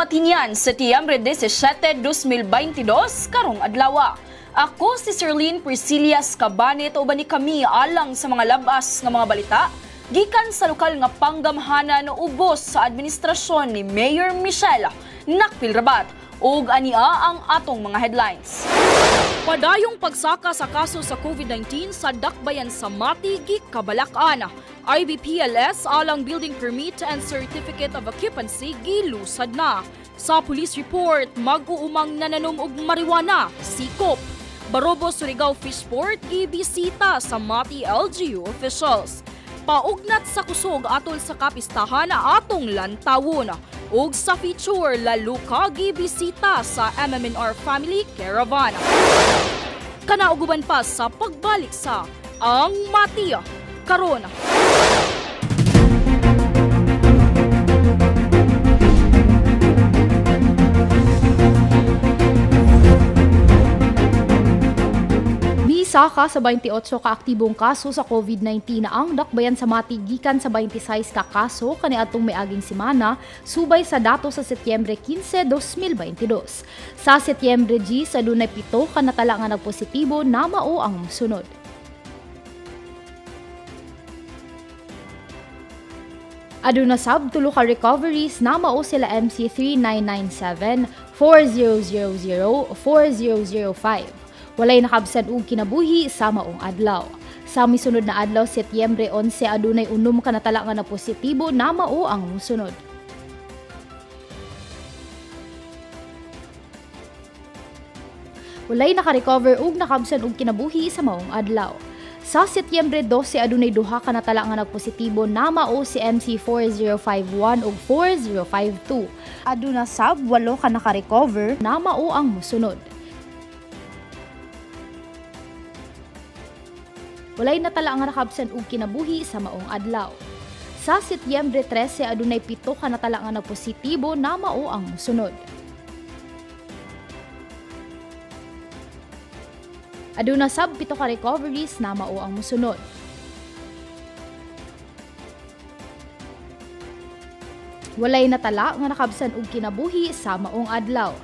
Madayong adlaw matinyan, Setyembre 17, 2022, karong adlaw. Ako si Sirlene Priscilla Cabanet o ni kami alang sa mga labas ng mga balita? Gikan sa lokal nga panggamhanan ubos sa administrasyon ni Mayor Michelle Nakpilrabat ug ania ang atong mga headlines. Padayong pagsaka sa kaso sa COVID-19 sa dakbayan sa Mati, Gikabalak-an. IBPLS alang building permit and certificate of occupancy gilusad na. Sa police report, mag-uumang nananom og marijuana, sikop. Barobo Surigao Fishport ibisita sa Mati LGU officials. Paugnat sa kusog atol sa kapistahan atong lantawon ug sa feature lalo ka gibisita sa MMNR Family Caravan. Kanauguban pa sa pagbalik sa Ang Matiya karon. Bisaka sa 28 ka-aktibong kaso sa COVID-19 na ang dakbayan sa matigikan sa 26 ka kaso kaniadtong miaging semana subay sa dato sa Setyembre 15, 2022. Sa Setyembre G sa dunay pito ka natala nga nagpositibo na mao ang sunod. Aduna sab tulo ka recoveries na mao sila MC3997, 4000, 4005. Walay nakabsad og kinabuhi sa maong adlaw. Sa misunod na adlaw, Setyembre 11, adunay unom ka natala nga na positibo na mao ang musunod. Walay naka-recover ug nakabsan og kinabuhi sa maong adlaw. Sa Setyembre 12 adunay duha ka natala nga nagpositibo na mao si MC4051 ug 4052. Aduna sab walo ka naka-recover na mao ang musunod. Walay natala nga nakabsan og kinabuhi sa maong adlaw. Sa Setyembre 13 adunay pito ka natala nga nagpositibo na mao ang musunod. Aduna sab pito ka recoveries na mao ang musunod. Walay natala nga nakabsan og kinabuhi sa maong adlaw.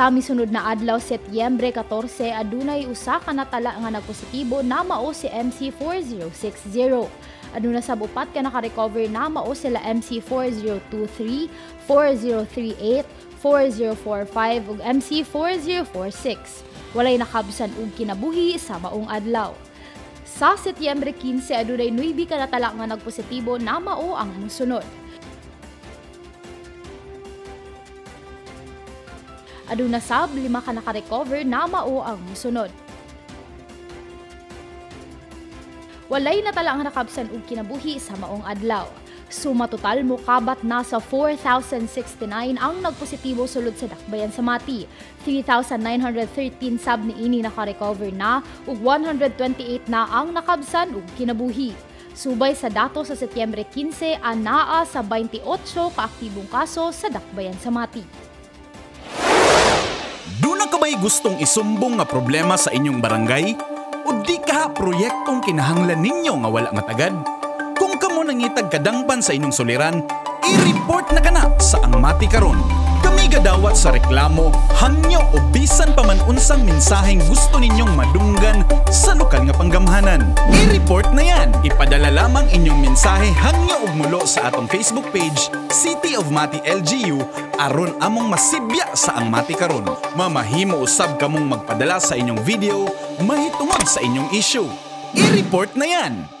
Sa misunod na adlaw Setyembre 14 adunay usa ka natala nga nagpositibo na mao si MC4060. Aduna sab upat ka naka-recover na mao sila MC4023, 4038, 4045 ug MC4046 walay nakabsan og kinabuhi sa maong adlaw. Sa Setyembre 15 adunay 9 ka natala nga nagpositibo na mao ang musunod. Aduna sab lima ka naka-recover na mao ang musunod. Walay natala nga nakabsan og kinabuhi sa maong adlaw. Suma total mo kabat na sa 4,069 ang nagpositibo sulod sa dakbayan sa Mati. 3,913 sab ni ini naka-recover na ug 128 na ang nakabsan ug kinabuhi. Subay sa dato sa Setyembre 15 anaa sa 28 kaaktibong kaso sa dakbayan sa Mati. Ba'y gustong isumbong nga problema sa inyong barangay? O di ka proyektong kinahanglan ninyo nga wala nga tagad? Kung kamo nangitag kadangpan sa inyong suliran, i-report na kana sa ang mati karon. Kami gadawat sa reklamo, hangyo o bisan pa man unsang mensaheng gusto ninyong madunggan sa lokal nga panggamhanan. I-report na yan. Ipadala lamang inyong mensahe hangyo ug mulo sa atong Facebook page City of Mati LGU aron among masibya sa ang Mati karon. Mamahimo usab kamong magpadala sa inyong video mahitungod sa inyong issue. I-report na yan.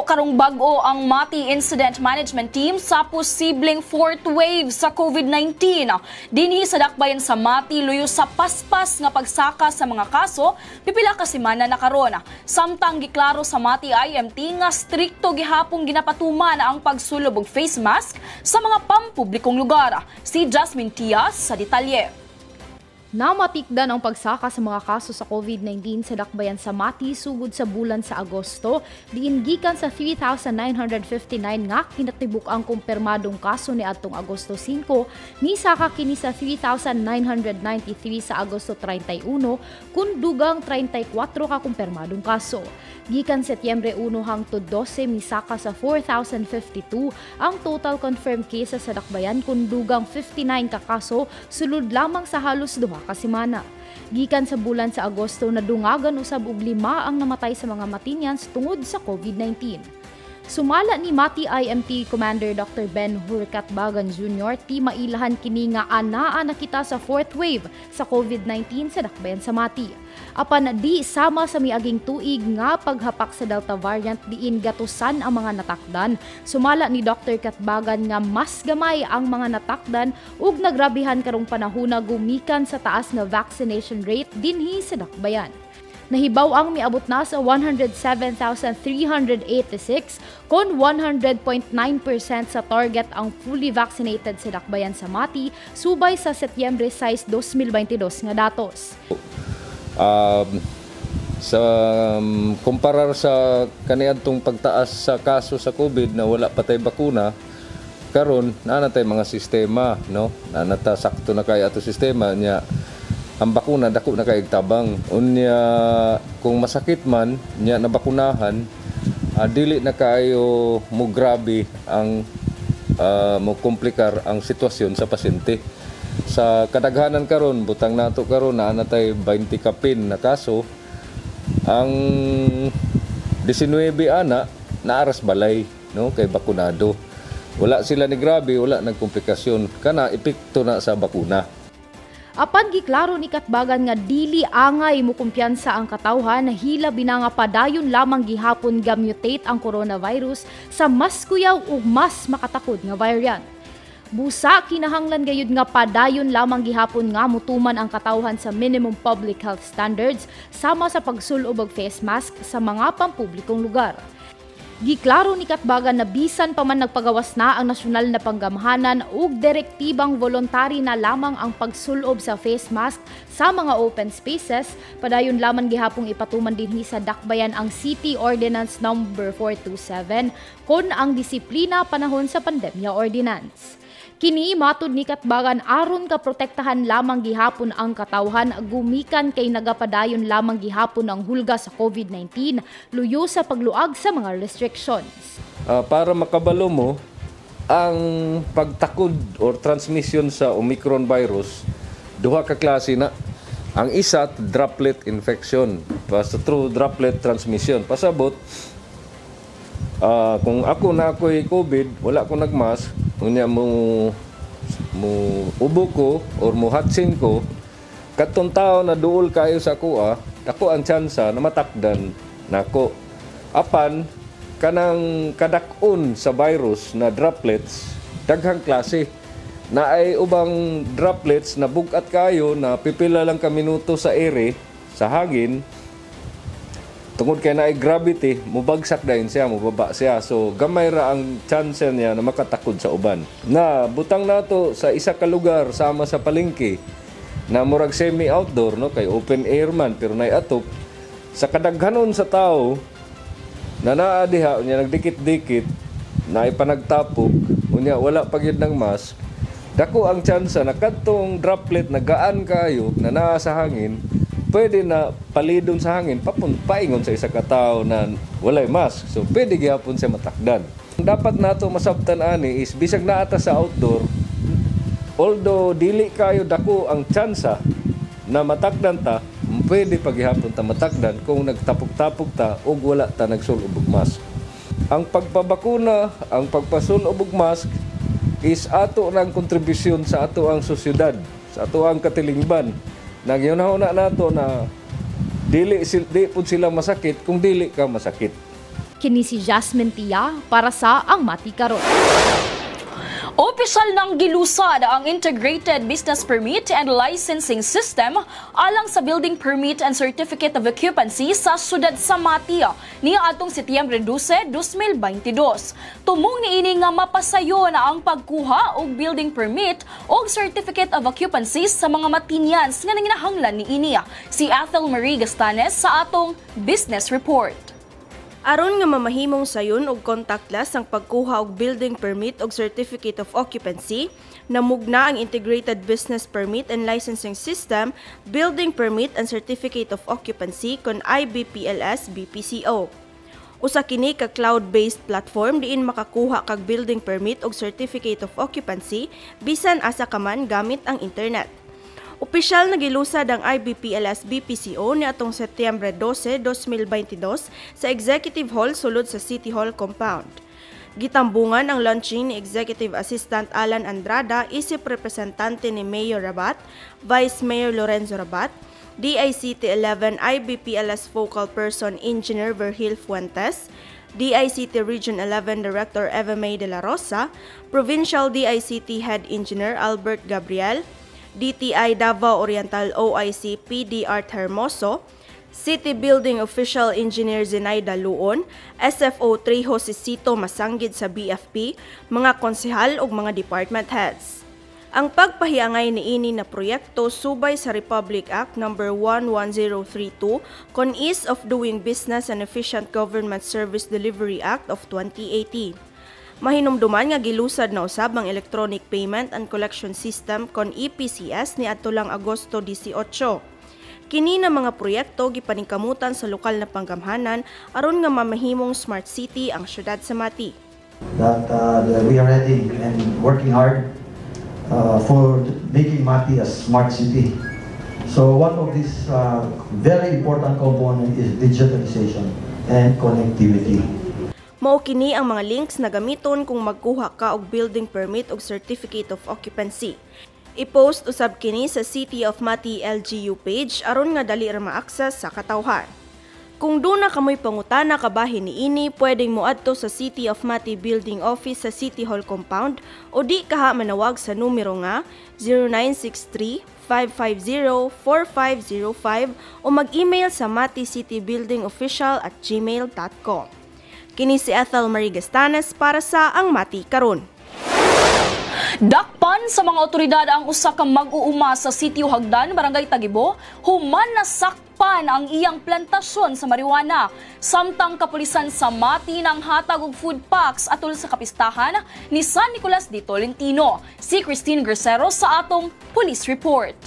Nagpahimangno karong bag-o ang Mati Incident Management Team sa posibleng fourth wave sa COVID-19. Dinhi sa dakbayan sa Mati luyo sa paspas nga pagsaka sa mga kaso pipila ka semana na karon. Samtang giklaro sa Mati IMT nga strikto gihapong ginapatuman ang pagsulob og face mask sa mga pampublikong lugar. Si Jasmine Tias sa detalye. Namatikdan ang pagsaka sa mga kaso sa COVID-19 sa dakbayan sa Mati sugod sa bulan sa Agosto, diin gikan sa 3,959 nga kinatibuk ang kumpirmadong kaso ni atong Agosto 5, ni saka kini sa 3,993 sa Agosto 31 kun dugang 34 ka kumpirmadong kaso. Gikan Setyembre 1 hangtod 12 misaka sa 4,052 ang total confirmed cases sa dakbayan kun dugang 59 ka kaso sulod lamang sa halos duha ka semana. Gikan sa bulan sa Agosto na dungagan usab og lima ang namatay sa mga Matinians tungod sa COVID-19. Sumala ni Mati IMT Commander Dr. Ben Hurkat Bagan Jr. ti mailahan kini nga anaa na kita sa fourth wave sa COVID-19 sa dakbayan sa Mati. Apan di sama sa miaging tuig nga paghapak sa Delta variant diin gatusan ang mga natakdan. Sumala ni Dr. Katbagan nga mas gamay ang mga natakdan ug nagrabihan karong panahona gumikan sa taas nga vaccination rate dinhi sa dakbayan. Nahibaw ang miabot na sa 107,386 kon 100.9% sa target ang fully vaccinated sa dakbayan sa Mati subay sa Setyembre 6, 2022 nga datos. Um, sa um, kumparar sa kaniadtong pagtaas sa kaso sa COVID na wala patay bakuna karon na natay mga sistema no na nata sakto na kay ato sistema nya ang bakuna dako na kay tabang. Unya kung masakit man nya nabakunahan uh, dili na kayo mo grabe ang uh, mo komplikar ang sitwasyon sa pasyente. Sa kadaghanan karon butang nato karon na natay 20 kapin na kaso ang 19 ana naaras balay no? Kay bakunado. Wala sila ni grabe wala nagkomplikasyon. Kana epekto na sa bakuna Apan giklaro ni Katbagan nga dili angay mo kumpiyansa ang katawhan na hila binanga padayon lamang gihapon ga-mutate ang coronavirus sa mas kuyaw ug mas makatakod nga variant. Busa kinahanglan gayud nga padayon lamang gihapon nga mutuman ang katawhan sa minimum public health standards sama sa pagsulob og face mask sa mga pampublikong lugar. Giklaro ni Katbagan na bisan pa man nagpagawas na ang nasyonal na panggamhanan ug direktibang voluntary na lamang ang pagsulob sa face mask sa mga open spaces, padayon lamang gihapong ipatuman dinhi sa dakbayan ang City Ordinance number no. 427 kon ang disiplina panahon sa pandemya ordinance. Kini matud ni Katbagan aron ka protektahan lamang gihapon ang katawhan gumikan kay nagapadayon lamang gihapon ang hulga sa COVID-19 luyo sa pagluag sa mga restrictions. Uh, para makabalo mo ang pagtakod or transmission sa Omicron virus duha ka klase na. Ang isa droplet infection. Basta through droplet transmission. Pasabot uh, kung ako na ako'y COVID wala ko nagmask unya mo mo ubo ko or mo hatsin ko katong tao na duol kayo sa kuha dako ang tsansa na matakdan nako. Apan kanang kadakon sa virus na droplets daghang klase. Na ay ubang droplets na bugat kayo na pipila lang ka minuto sa ere sa hangin tungod kay naay gravity mubagsak dayon siya mubaba siya. So gamay ra ang chance niya na makatakod sa uban. Na butang nato sa isa ka lugar sama sa palengke na murag semi outdoor no? Kay open air man pero nay atop sa kadaghanon sa tao na naa diha nagdikit-dikit na ipanagtapok unya wala pa gyud ng mask. Dako ang chance na kadtong droplet na gaan kayo na naa sa hangin pwede na palidon sa hangin papun paingon sa isa ka tawo na walay mask so pwede gyapon siya matakdan. Dapat nato masabtan ani is bisag naata sa outdoor although dili kayo dako ang tsansa na matakdan ta pwede paghihapon ta matakdan kung nagtapok-tapok ta ug wala ta nagsulob og mask. Ang pagpabakuna ang pagpasulob og mask is ato ng kontribusyon sa ato ang sosyedad sa ato ang katilingban Nagyunahuna nato na dili di pud sila masakit kung dili ka masakit. Kini si Jasmine Tia para sa Ang Mati Karon. Opisyal ng gilusad ang Integrated Business Permit and Licensing System alang sa Building Permit and Certificate of Occupancy sa sudad sa Matia ni atong Setyembre 12, 2022. Tumong niini nga mapasayo na ang pagkuha og building permit o Certificate of Occupancy sa mga matinyans nga nanginahanglan ni ini. Si Ethel Marie Gastanes sa atong Business Report. Aron nga mamahimong sayon og contactless ang pagkuha og building permit og certificate of occupancy, namugna ang Integrated Business Permit and Licensing System, Building Permit and Certificate of Occupancy kon IBPLS BPCO. Usa kini ka cloud-based platform diin makakuha kag building permit og certificate of occupancy bisan asa ka man gamit ang internet. Opisyal na gilusad ang IBPLS BPCO ni atong Setyembre 12, 2022 sa Executive Hall sulod sa City Hall compound. Gitambungan ang launching ni Executive Assistant Alan Andrada, isip representante ni Mayor Rabat, Vice Mayor Lorenzo Rabat, DICT 11 IBPLS Focal Person Engineer Verhil Fuentes, DICT Region 11 Director Eva May de la Rosa, Provincial DICT Head Engineer Albert Gabriel, DTI Davao Oriental OIC PD Art Hermoso, City Building Official Engineer Zenaida Luon, SFO Trejo Sisito Masanggid sa BFP, mga konsehal ug mga department heads. Ang pagpahiangay ni ini na proyekto subay sa Republic Act No. 11032 kon Ease of Doing Business and Efficient Government Service Delivery Act of 2018. Mahinumduman nga gilusad na usab ang Electronic Payment and Collection System kon EPCS ni adto lang Agosto 18. Kini na mga proyekto gipaningkamutan sa lokal na panggamhanan aron nga mamahimong smart city ang syudad sa Mati. That uh, we are ready and working hard uh, for making Mati a smart city. So one of these uh, very important component is digitalization and connectivity. Mao kini ang mga links na gamiton kung magkuha ka og building permit og certificate of occupancy. I-post usab kini sa City of Mati LGU page aron nga dali ra ma-access sa katawhan. Kung duna kamoy pangutana kabahin ni ini, pwedeng moadto sa City of Mati Building Office sa City Hall Compound o di kaha manawag sa numero nga 0963 550-4505 o mag-email sa Mati City Building Official at gmail.com. Kini si Ethel Marie Gastanes para sa Ang Mati Karon. Dakpan sa mga otoridad ang usa ka mag-uuma sa Sitio Hagdan, Barangay Tagibo, human na sakpan ang iyang plantasyon sa marijuana. Samtang kapulisan sa Mati ng hatag og food packs atol sa kapistahan ni San Nicolas de Tolentino. Si Christine Gracero sa atong police report.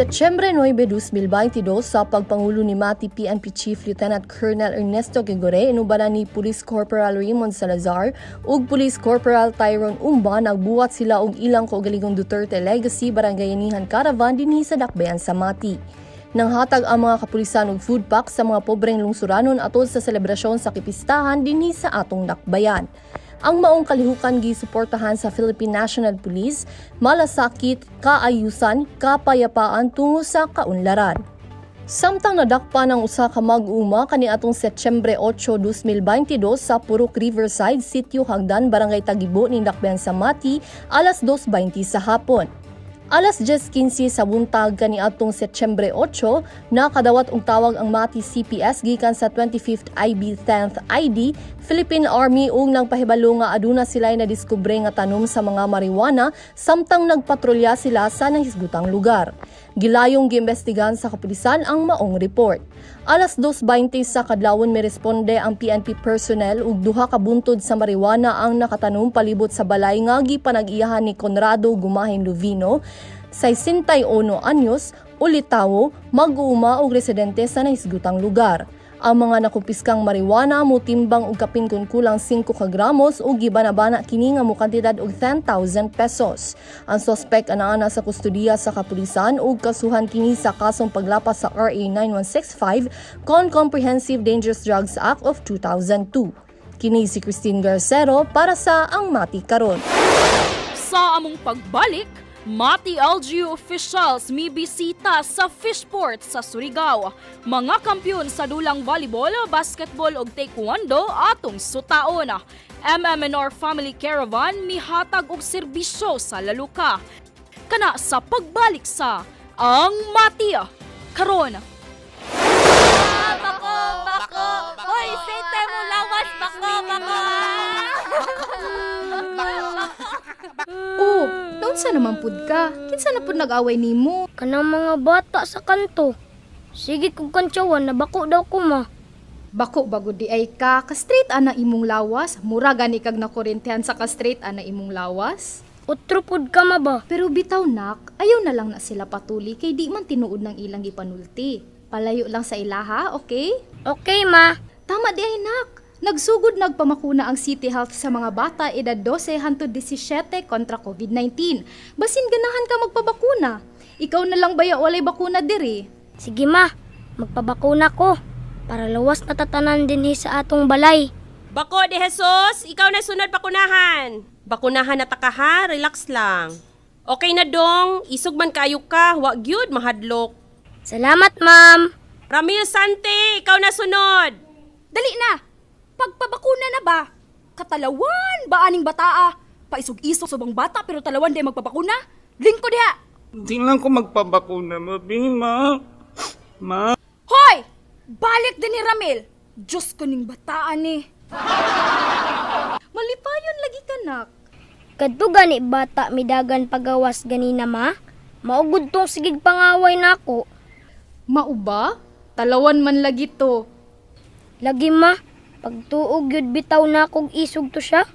Setyembre 9, 2022 sa pagpangulo ni Mati PNP Chief Lieutenant Colonel Ernesto Gigore inubanan ni Police Corporal Raymond Salazar ug Police Corporal Tyrone Umba nagbuhat sila og ilang kaugalingong Duterte Legacy Barangayanihan Caravan dinhi sa Dakbayan sa Mati. Nang hatag ang mga kapulisan og food pack sa mga pobreng lungsuranon atol sa selebrasyon sa kipistahan dinhi sa atong Dakbayan. Ang maong kalihukan gisuportahan sa Philippine National Police, malasakit, kaayusan, kapayapaan tungo sa kaunlaran. Samtang nadakpa ng usa ka mag-uma kani atong Setyembre 8, 2022 sa Purok Riverside, Sitio Hagdan, Barangay Tagibo, Nindakben sa Mati, alas 2.20 sa hapon. Alas 10.15 sa buntag kani atong Setyembre 8, nakadawat og tawag ang Mati CPS gikan sa 25th IB 10th ID Philippine Army ug nagpahibalo nga aduna sila na diskubre nga tanom sa mga marijuana samtang nagpatrolya sila sa nahisgutang lugar. Gilayong giimbestigahan sa kapulisan ang maong report. Alas 2.20 sa kadlawon may responde ang PNP personnel ug duha ka buntod sa marijuana ang nakatanom palibot sa balay nga gipanag-iyahan ni Conrado Gumahin Luvino, 61 anyos, ulitawo, mag-uuma og residente sa nahisgutang lugar. Ang mga nakupiskang marijuana mutimbang og kapin kun kulang 5 ka gramos ug gibanabana kini nga mo kantidad og 10,000 pesos. Ang suspect anaana sa kustudiya sa kapulisan ug kasuhan kini sa kasong paglapas sa RA 9165 kon Comprehensive Dangerous Drugs Act of 2002. Kini si Christine Garcero para sa Ang Mati Karon. Sa among pagbalik, Mati LGU officials may bisita sa Fishport sa Surigao. Mga kampyon sa dulang volleyball, basketball ug taekwondo atong sutaon. MMNR Family Caravan mihatag og serbisyo sa Laluka. Kana sa pagbalik sa Ang Mati karon. Bako, bako. Hoy, sete mo lawas, bako, bako. Oh, naunsa naman pud ka? Kinsa na pud nag-away nimo? Kanang mga bata sa kanto. Sige kong kantsawan, nabako daw ko ma. Bako bago di ay ka, ka-straight ana imong lawas. Mura gani kag nakorintihan sa ka-straight ana imong lawas. Utro pud ka ma ba? Pero bitaw nak, ayaw na lang na sila patuli kay di man tinuod ng ilang ipanulti. Palayo lang sa ilaha, okay? Okay ma. Tama di ay nak. Nagsugod nagpamakuna ang City Health sa mga bata edad 12 hangtod 17 kontra COVID-19. Basin ganahan ka magpabakuna. Ikaw na lang baya walay bakuna diri. Sige ma, magpabakuna ko. Para lawas natatanan din sa atong balay. Bako de Jesus, ikaw na sunod bakunahan. Bakunahan na ta ka ha, relax lang. Okay na dong, isog man kayo ka, wa gyud mahadlok. Salamat ma'am. Ramil Sante, ikaw na sunod. Dali na! Pagpabakuna na ba? Katalawan ba aning bataa? Paisog-isog sa bang bata pero talawan di magpabakuna? Lingko diha! Hindi lang ko magpabakuna, mabi, ma. Ma. Hoy! Balik din ni Ramil! Diyos ko ning bataan ni. Malipayon lagi ka nak. Kadto gani bata midagan pagawas ganina ma. Maugod tong sigig pangaway nako. Mauba? Talawan man lagi to. Lagi ma, pagtuog yun bitaw na kog isog to siya.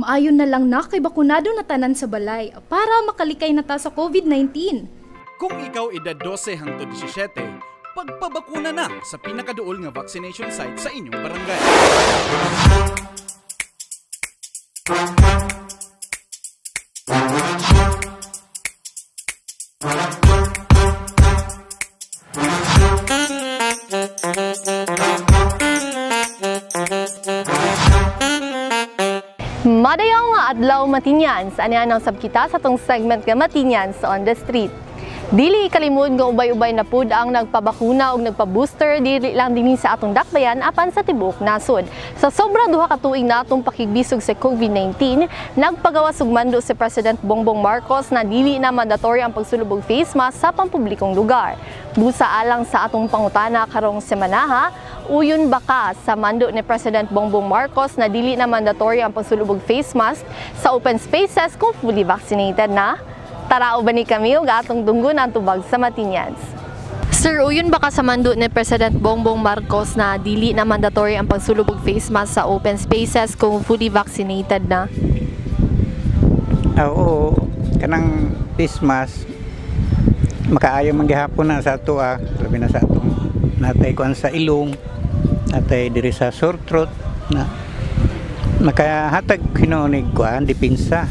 Maayon na lang na kay bakunado na tanan sa balay para makalikay na ta sa COVID-19. Kung ikaw edad 12 hangtod 17, pagpabakuna na sa pinakaduol nga vaccination site sa inyong barangay. Adlaw Matinyans, ani ang sabkita sa tong segment nga Matinyans on the street. Dili kalimod nga ubay-ubay na pud ang nagpabakuna ug nagpa-booster dili lang dinhi sa atong dakbayan apan sa tibuok nasod. Sa sobra duha ka tuig na atong pakigbisog sa COVID-19, nagpagawas og mando si President Bongbong Marcos na dili na mandatory ang pagsulubog face mask sa pampublikong lugar. Busa alang sa atong pangutana karong semanaha, uyon baka sa mando ni President Bongbong Marcos na dili na mandatory ang pagsulubog face mask sa open spaces kung fully vaccinated na? Tarao ba ni kami ug atong dunggo ang tubag sa Matinyans? Sir, uyon ba ka sa mando ni President Bongbong Marcos na dili na mandatory ang pagsulubog face mask sa open spaces kung fully vaccinated na? Ah, oo, kanang face mask, makaayo man gihapon na sa ato ah, labi na sa atong natay kuan sa ilong, natay diri sa sore throat na makahatag hinunig kuan dipinsa.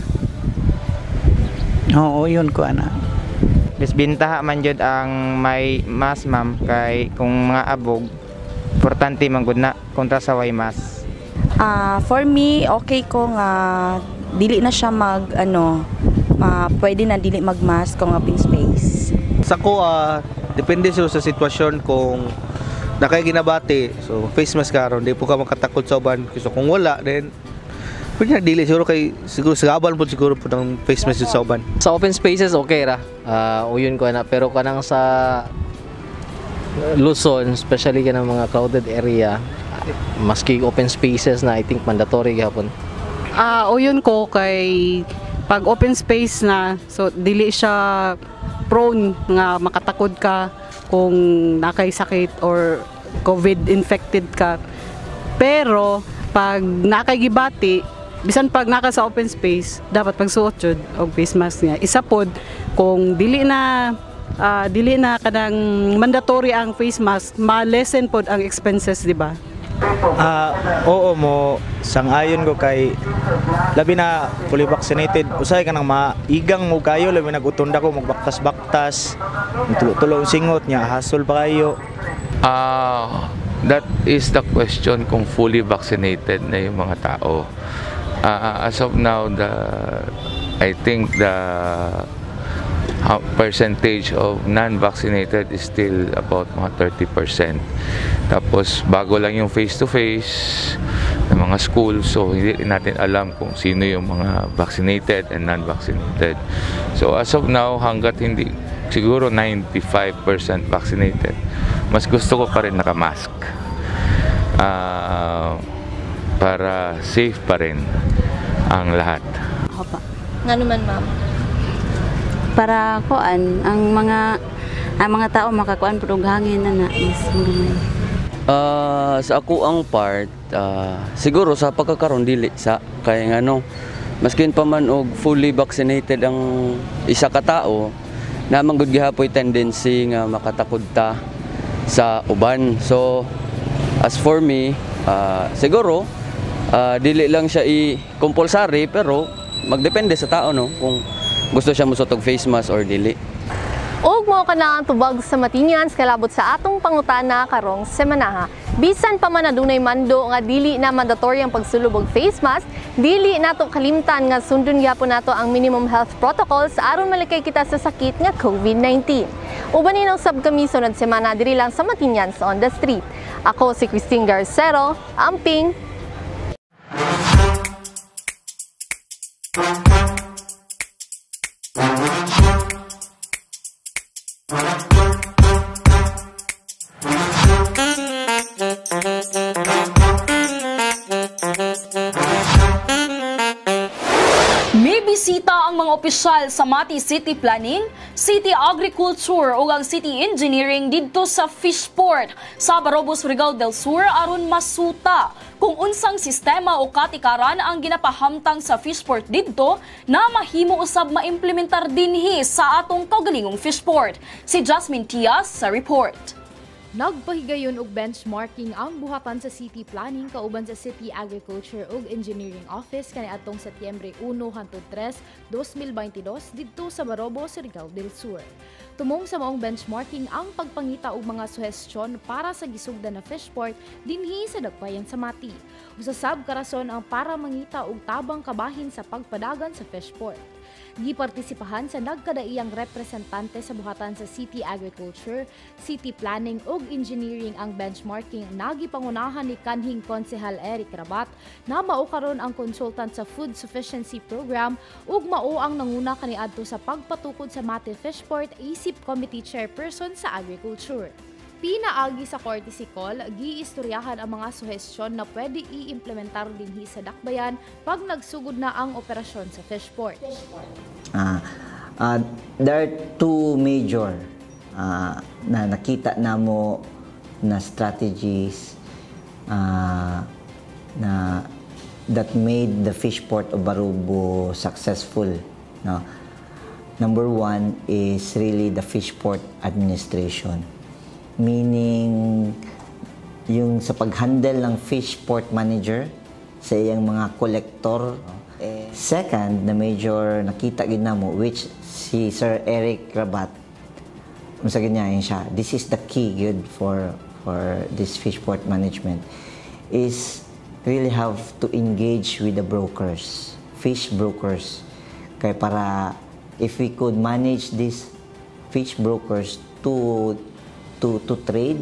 Oo, yun ko ana. Bisbintaha man jud ang may mas ma'am kay kung mga abog importante man gud na kontra sa way mas. Ah, for me okay ko nga dili na siya mag ano ma pwede na dili magmask kung open space. Sa ko, ah, depende siya sa sitwasyon kung nakay ginabati. So, face mask karon, di po ka makatakot sa uban. So, kung wala, then, pwede na dili. Siguro kay, siguro, sagaban po siguro po ng face mask sa uban. Sa open spaces, okay ra. Ah, uyun ko na. Pero kanang sa Luzon, especially ka ng mga crowded area, maski open spaces na I think mandatory gapon. Ah, o yun ko kay pag open space na so dili siya prone nga makatakod ka kung nakay sakit or COVID infected ka. Pero pag nakay gibati, bisan pag naka sa open space, dapat pagsuot jud og face mask niya. Isa pod kung dili na ah, dili na kanang mandatory ang face mask, ma-lessen pod ang expenses, di ba? Ah, oo mo sang-ayon ko kay labi na fully vaccinated usay ka nang maigang mo kayo labi nagutunda ko magbaktas-baktas tulo-tulo singot niya hasol pa kayo Ah, that is the question kung fully vaccinated na yung mga tao. Ah, as of now, the I think the how percentage of non-vaccinated is still about mga 30%. Tapos bago lang yung face-to-face ng mga school so hindi natin alam kung sino yung mga vaccinated and non-vaccinated. So as of now hanggat hindi siguro 95% vaccinated, mas gusto ko pa rin nakamask. Ah para safe pa rin ang lahat. Opo. Nga naman, ma'am. Para kuan ang mga ang mga tao makakuan pud og hangin na na is gamay. Ah, sa ako ang part, ah, siguro sa pagkakaroon dili sa kay ngano maskin pa man og fully vaccinated ang isa ka tao na manggod gihapoy tendency nga makatakod ta sa uban. So as for me, ah, siguro ah, dili lang siya i-compulsory pero magdepende sa tao no kung gusto siya musotog face mask or dili. Ug mo ka na ang tubag sa Matinians kalabot sa atong pangutana karong semana. Bisan pa man adunay mando nga dili na mandatory ang pagsulub og face mask, dili nato kalimtan nga sundon gyapon nato ang minimum health protocols aron malikay kita sa sakit nga COVID-19. Uban ni sab kami sunod semana diri lang sa Matinians on the street. Ako si Christine Garcero, Amping, May opisyal sa Mati City Planning, City Agriculture ug ang City Engineering didto sa Fishport sa Barobos, Surigao del Sur aron masuta kung unsang sistema o katikaran ang ginapahamtang sa Fishport didto na mahimo usab maimplementar dinhi sa atong kaugalingong Fishport. Si Jasmine Tias sa report. Nagpahigayon og benchmarking ang buhatan sa city planning kauban sa City Agriculture ug Engineering Office kaniadtong Setyembre 1 hangtod 3, 2022 didto sa Marobo, Surigao del Sur. Tumong sa maong benchmarking ang pagpangita og mga suhestyon para sa gisugdan na fishport dinhi sa Dagpayan sa Mati. Usasab karason ang para mangita og tabang kabahin sa pagpadagan sa fishport. Gipartisipahan sa nagkadaiyang representante sa buhatan sa City Agriculture, City Planning ug Engineering ang benchmarking nagipangunahan ni kanhing konsehal Eric Rabat na mao karon ang consultant sa Food Sufficiency Program ug mao ang nanguna kaniadto sa pagpatukod sa Mate Fishport isip Committee Chairperson sa Agriculture. Pinaagi sa courtesy call, giistoryahan ang mga suhestyon na pwede i-implementar dinhi sa Dakbayan pag nagsugod na ang operasyon sa Fishport. Ah, ah, there are two major ah, na nakita namo na strategies ah, na that made the fish port of Barubo successful. No? Number one is really the fish port administration. Meaning, yung sa pag-handle ng fish port manager sa iyang mga collector. Eh, second, the major nakita gid namo which si Sir Eric Rabat unsa ganyan siya. This is the key good for for this fish port management is really have to engage with the brokers, fish brokers. Kaya para if we could manage these fish brokers to to to trade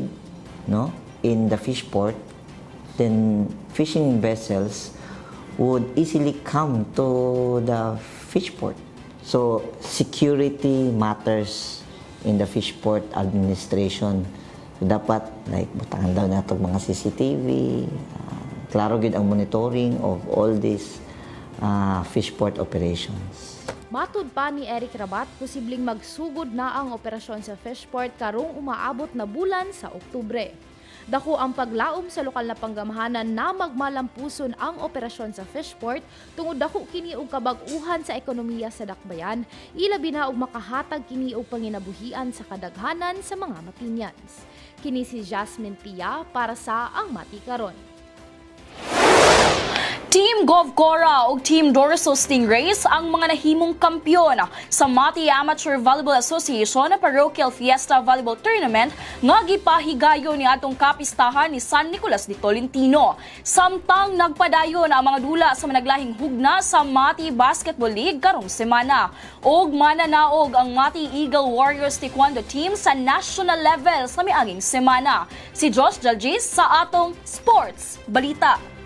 no in the fish port then fishing vessels would easily come to the fish port. So security matters in the fish port administration. So dapat like butangan daw nato mga CCTV uh, klaro gid ang monitoring of all these uh, fish port operations Matud pa ni Eric Rabat, posibleng magsugod na ang operasyon sa Fishport karong umaabot na bulan sa Oktubre. Dako ang paglaom sa lokal na panggamahanan na magmalampuson ang operasyon sa Fishport tungod dako kini og kabag-uhan sa ekonomiya sa Dakbayan, ilabi na og makahatag kini og panginabuhian sa kadaghanan sa mga Matinyans. Kini si Jasmine Pia para sa Ang Mati Karon. Team Govcora ug Team Dorso Stingrays ang mga nahimong kampyon sa Mati Amateur Volleyball Association na Parochial Fiesta Volleyball Tournament nga gipahigayon ni atong kapistahan ni San Nicolas de Tolentino. Samtang nagpadayon ang mga dula sa managlahing hugna sa Mati Basketball League karong semana. Og mananaog ang Mati Eagle Warriors Taekwondo team sa national level sa miaging semana. Si Josh Jalgis sa atong Sports Balita.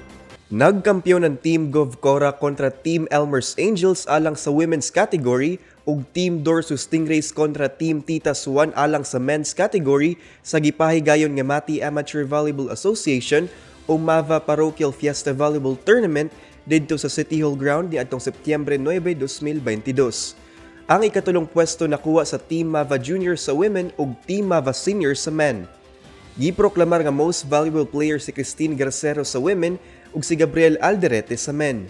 Nagkampiyon ng Team Govcora kontra Team Elmer's Angels alang sa women's category ug Team Dorso Stingrays kontra Team Titas 1 alang sa men's category sa gipahigayon nga Mati Amateur Volleyball Association o MAVA Parochial Fiesta Volleyball Tournament didto sa City Hall Ground ni adtong Setyembre 9, 2022. Ang ikatulong pwesto nakuha sa Team MAVA Junior sa women ug Team MAVA Senior sa men. Giproklamar nga most valuable player si Christine Garcero sa women ug si Gabriel Alderete sa men.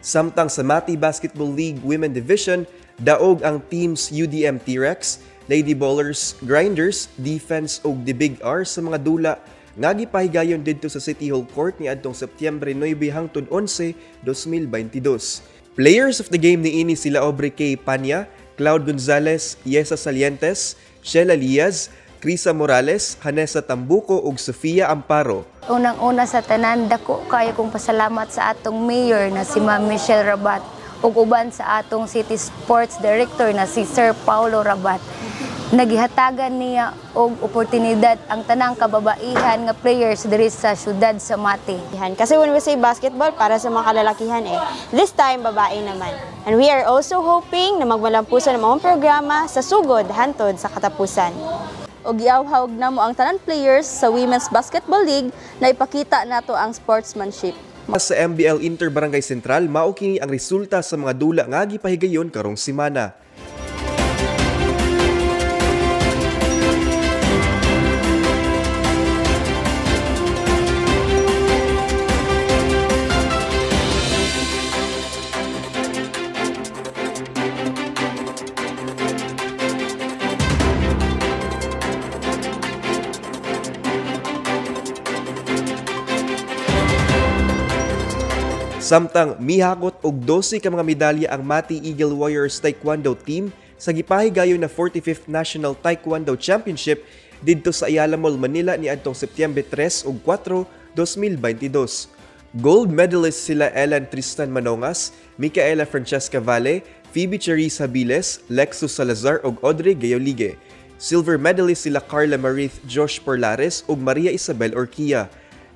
Samtang sa Mati Basketball League Women Division, daog ang teams UDM T-Rex, Lady Ballers, Grinders, Defense ug The Big R sa mga dula nga gipahigayon didto sa City Hall Court ni adtong Setyembre 9 hangtod 11, 2022. Players of the game ni ini sila Aubrey K. Panya, Cloud Gonzalez, Yesa Salientes, Sheila Liaz, Krisa Morales, Hanessa Tambuco ug Sofia Amparo. Unang-una sa tanan, dako kayo kong pasalamat sa atong mayor na si Ma'am Michelle Rabat ug uban sa atong City Sports Director na si Sir Paulo Rabat. Nagihatagan niya og oportunidad ang tanang kababaihan nga players diri sa syudad sa Mati. Kasi when we say basketball, para sa mga kalalakihan eh. This time, babae naman. And we are also hoping na magmalampusan ng mga programa sa sugod, hantod sa katapusan o giawhawg na mo ang tanan players sa Women's Basketball League na ipakita nato ang sportsmanship. Sa MBL Inter Barangay Central, mao kini ang resulta sa mga dula nga gipahigayon karong semana. Samtang mihagot og 12 ka mga medalya ang Mati Eagle Warriors Taekwondo team sa gipahigayon na 45th National Taekwondo Championship didto sa Ayala Mall, Manila ni adtong Setyembre 3 ug 4, 2022. Gold medalist sila Ellen Tristan Manongas, Micaela Francesca Valle, Phoebe Charisse Habiles, Lexus Salazar ug Audrey Gayolige. Silver medalist sila Carla Marith Josh Porlares ug Maria Isabel Orquia.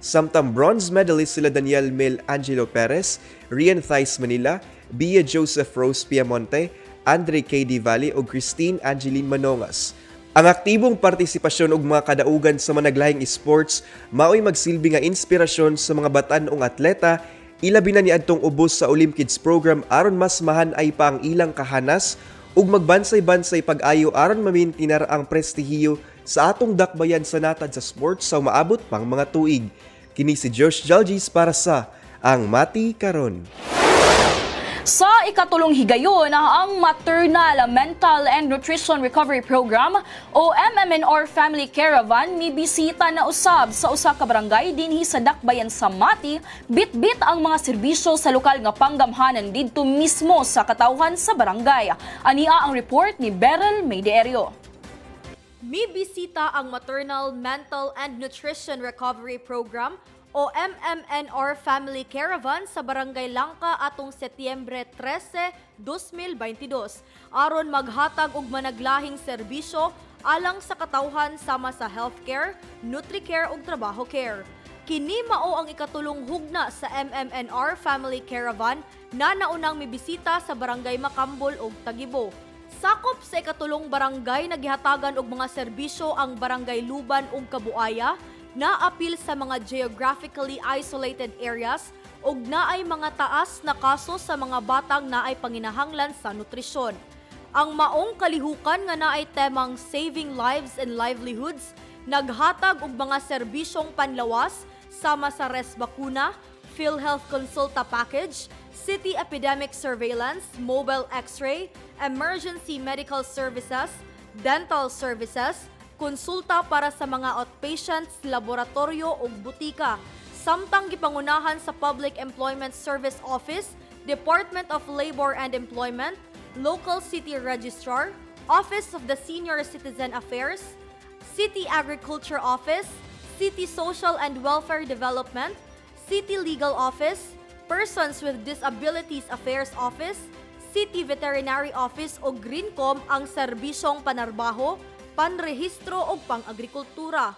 Samtang bronze medalist sila Daniel Mel Angelo Perez, Rian Thais Manila, Bia Joseph Rose Piamonte, Andre K.D. Valle o Christine Angeline Manongas. Ang aktibong partisipasyon og mga kadaugan sa managlahing sports mao'y magsilbi nga inspirasyon sa mga batan-ong atleta ilabi na ni adtong ubos sa Olympics program aron mas mahan ay pa ang ilang kahanas ug magbansay-bansay pag-ayo aron mamintinar ang prestihiyo sa atong dakbayan sa natad sa sports sa maabot pang mga tuig. Kini si Josh Jalgis para sa Ang Mati Karon. Sa ikatulong higayon, ang Maternal Mental and Nutrition Recovery Program o MMNR Family Caravan ni bisita na usab sa usa ka barangay dinhi sa Dakbayan sa Mati, bitbit ang mga serbisyo sa lokal nga panggamhanan didto mismo sa katawhan sa barangay. Ania ang report ni Beryl Mayderio. Mibisita ang Maternal Mental and Nutrition Recovery Program o MMNR Family Caravan sa Barangay Langka atong Setyembre 13, 2022 aron maghatag og managlahing serbisyo alang sa katawhan sama sa healthcare, nutricare ug trabaho care. Kini mao ang ikatulong hugna sa MMNR Family Caravan na naunang mibisita sa Barangay Makambol ug Tagibo. Sakop sa ikatulong barangay nagihatagan og mga serbisyo ang Barangay Luban ug Kabuaya na apil sa mga geographically isolated areas ug naay mga taas na kaso sa mga batang naay panginahanglan sa nutrisyon. Ang maong kalihukan nga naay temang Saving Lives and Livelihoods naghatag og mga serbisyong panlawas sama sa res bakuna, PhilHealth Consulta Package, City Epidemic Surveillance, Mobile X-ray, Emergency Medical Services, Dental Services, konsulta para sa mga outpatients, laboratorio ug butika, samtang gipangunahan sa Public Employment Service Office, Department of Labor and Employment, Local City Registrar, Office of the Senior Citizen Affairs, City Agriculture Office, City Social and Welfare Development, City Legal Office, Persons with Disabilities Affairs Office, City Veterinary Office o Greencom ang serbisyong panarbaho, panrehistro o pang-agrikultura.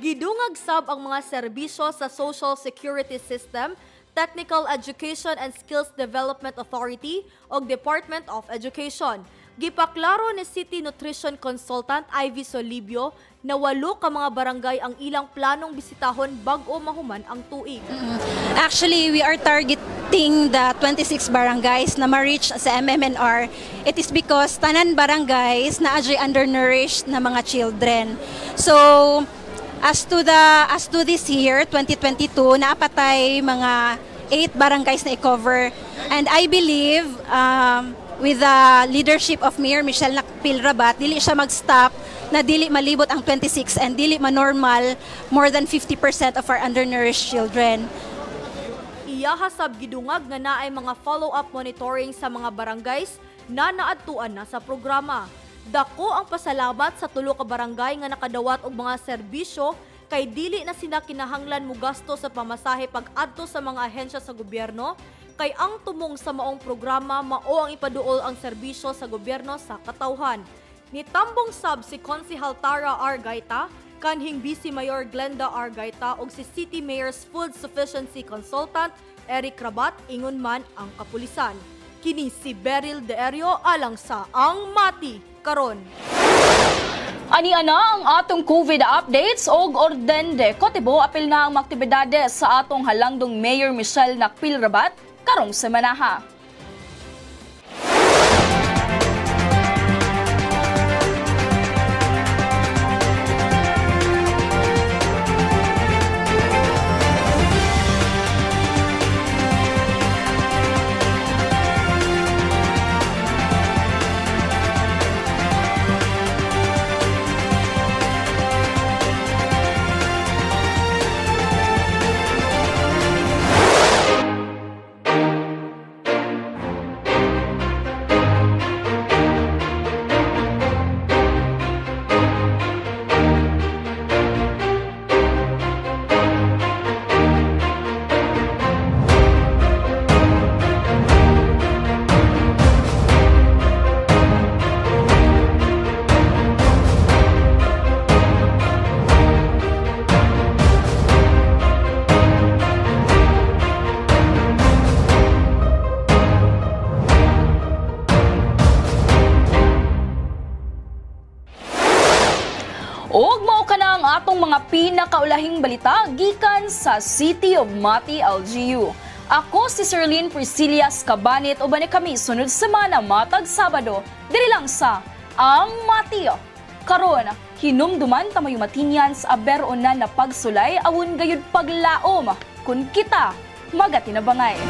Gidungag sab ang mga serbisyo sa Social Security System, Technical Education and Skills Development Authority o Department of Education. Gipaklaro ni City Nutrition Consultant Ivy Solibio na walo ka mga barangay ang ilang planong bisitahon bag-o mahuman ang tuig. Actually, we are targeting the 26 barangays na ma-reach sa MMNR. It is because tanan barangays na adjay undernourished na mga children. So, as to the as to this year 2022 naapatay mga 8 barangays na i-cover and I believe um, with the leadership of Mayor Michelle Nakpil Rabat, dili siya mag-stop na dili malibot ang 26 and dili ma-normal more than 50% of our undernourished children. Iyaha sab gidungag nga naay mga follow-up monitoring sa mga barangays na naadtuan na sa programa. Dako ang pasalamat sa tulo ka barangay nga nakadawat og mga serbisyo kay dili na sila kinahanglan mo gasto sa pamasahe pag-adto sa mga ahensya sa gobyerno kay ang tumong sa maong programa mao ang ipaduol ang serbisyo sa gobyerno sa katawhan. Nitambong sab si Konsihal Tara Argaita, kanhing Vice Mayor Glenda Argaita ug si City Mayor's Food Sufficiency Consultant Eric Rabat ingon man ang kapulisan. Kini si Beryl De Erio alang sa Ang Mati karon. Ani ana ang atong COVID updates og orden de Kotibo apil na ang aktibidades sa atong halangdong Mayor Michelle Nakpil Rabat karong semana pinakaulahing balita gikan sa City of Mati, LGU. Ako si Serlene Priscilla Cabanit o ni kami sunod semana matag Sabado diri lang sa Ang Mati. Karon, hinumduman tamayo matinyan sa na pagsulay awon gayud paglaom kun kita magatinabangay.